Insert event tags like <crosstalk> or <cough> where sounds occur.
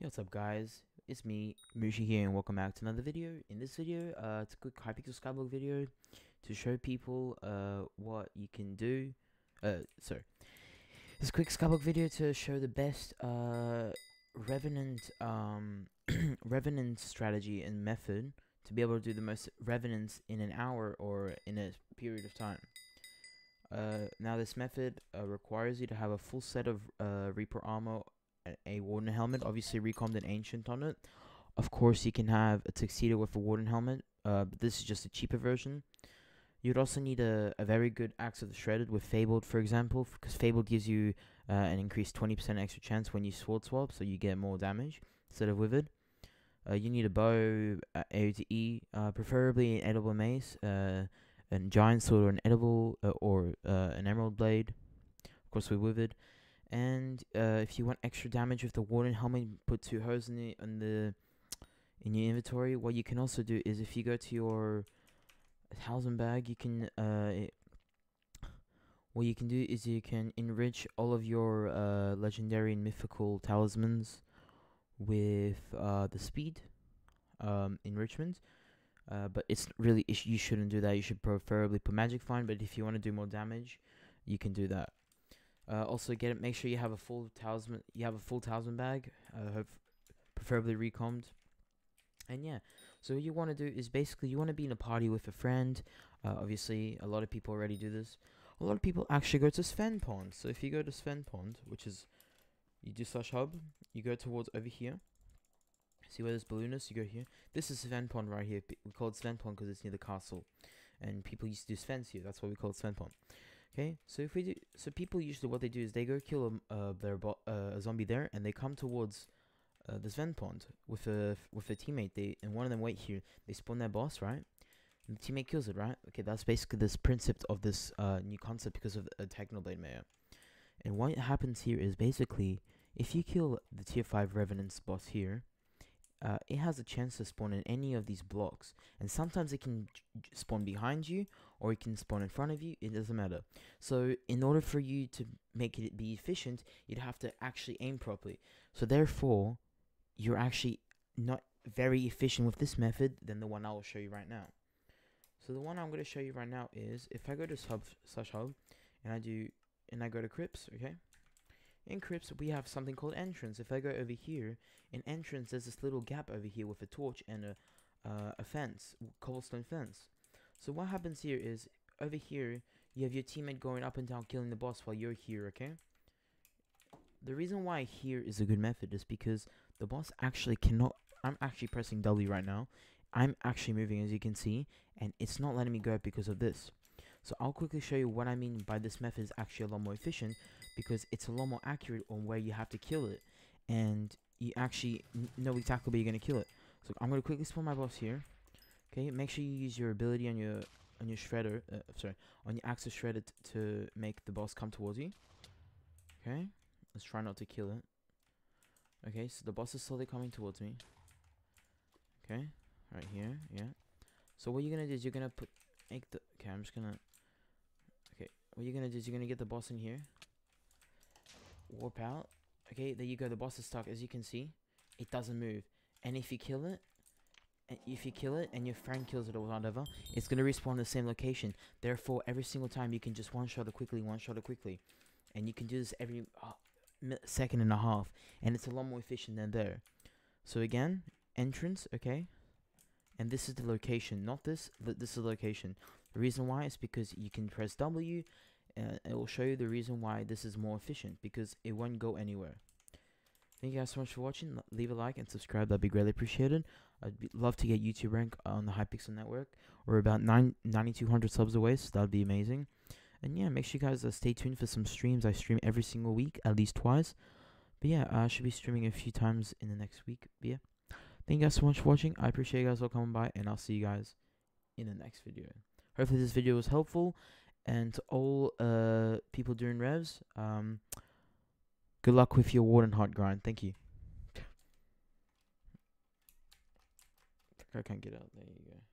Yo, what's up guys? It's me, Mushi here and welcome back to another video. In this video, uh, it's a quick Hypixel Skyblock video to show people uh, what you can do. Uh, sorry. This quick Skyblock video to show the best uh, Revenant um, <clears throat> Revenant strategy and method to be able to do the most Revenants in an hour or in a period of time. Uh, now this method uh, requires you to have a full set of uh, Reaper armor a warden helmet, obviously recombed and ancient on it. Of course, you can have a tuxedo with a warden helmet, uh, but this is just a cheaper version. You'd also need a, a very good axe of the shredded with fabled, for example, because fabled gives you uh, an increased 20% extra chance when you sword swap, so you get more damage instead of withered. Uh, you need a bow, uh, AoE, uh, preferably an edible mace, uh, a giant sword or an edible uh, or uh, an emerald blade. Of course, with withered. And uh, if you want extra damage with the warden helmet, put two holes in the in the in your inventory. What you can also do is if you go to your talisman bag, you can uh, what you can do is you can enrich all of your uh, legendary and mythical talismans with uh, the speed um, enrichment. Uh, but it's really you shouldn't do that. You should preferably put magic find. But if you want to do more damage, you can do that. Uh, also, get it. Make sure you have a full talisman. You have a full talisman bag. Uh, have preferably recombed. And yeah, so what you want to do is basically you want to be in a party with a friend. Uh, obviously, a lot of people already do this. A lot of people actually go to Sven Pond. So if you go to Sven Pond, which is you do slash hub, you go towards over here. See where this balloon is? You go here. This is Sven Pond right here. We call it Sven Pond because it's near the castle, and people used to do Svens here. That's why we call it Sven Pond. Okay, so if we do, so people usually what they do is they go kill a uh, their uh, a zombie there, and they come towards uh, the Sven pond with a with a teammate. They and one of them wait here. They spawn their boss, right? And the teammate kills it, right? Okay, that's basically this principle of this uh, new concept because of a Technoblade Mayor. And what happens here is basically if you kill the tier five Revenant's boss here, uh, it has a chance to spawn in any of these blocks. And sometimes it can spawn behind you, or it can spawn in front of you. It doesn't matter. So in order for you to make it be efficient, you'd have to actually aim properly. So therefore, you're actually not very efficient with this method than the one I will show you right now. So the one I'm going to show you right now is if I go to sub slash hub and I do and I go to crypts, okay? In crypts, we have something called entrance. If I go over here, in entrance, there's this little gap over here with a torch and a, uh, a fence, cobblestone fence. So what happens here is, over here, you have your teammate going up and down killing the boss while you're here, okay? The reason why here is a good method is because the boss actually cannot... I'm actually pressing W right now. I'm actually moving as you can see, and it's not letting me go because of this. So I'll quickly show you what I mean by this method is actually a lot more efficient because it's a lot more accurate on where you have to kill it and you actually know exactly where you're going to kill it. So I'm going to quickly spawn my boss here. Okay, make sure you use your ability on your on your shredder, uh, sorry, on your axe of shredder to make the boss come towards you. Okay, let's try not to kill it. Okay, so the boss is slowly coming towards me. Okay, right here, yeah. So what you're gonna do is you're gonna put make the okay. I'm just gonna okay. What you're gonna do is you're gonna get the boss in here warp out. Okay, there you go. The boss is stuck. As you can see, it doesn't move. And if you kill it, if you kill it and your friend kills it or whatever, it's going to respawn in the same location. Therefore, every single time you can just one-shot it quickly, one-shot it quickly. And you can do this every uh, second and a half. And it's a lot more efficient than there. So again, entrance, okay? And this is the location, not this, this is the location. The reason why is because you can press W and it will show you the reason why this is more efficient because it won't go anywhere. Thank you guys so much for watching. Leave a like and subscribe. That'd be greatly appreciated. I'd be, love to get YouTube rank on the Hypixel network. We're about 9, 9,200 subs away, so that'd be amazing. And yeah, make sure you guys uh, stay tuned for some streams. I stream every single week, at least twice. But yeah, I should be streaming a few times in the next week. But yeah, thank you guys so much for watching. I appreciate you guys all coming by, and I'll see you guys in the next video. Hopefully this video was helpful and to all uh people doing revs, um, good luck with your warden heart grind. Thank you. I can't get out. There you go.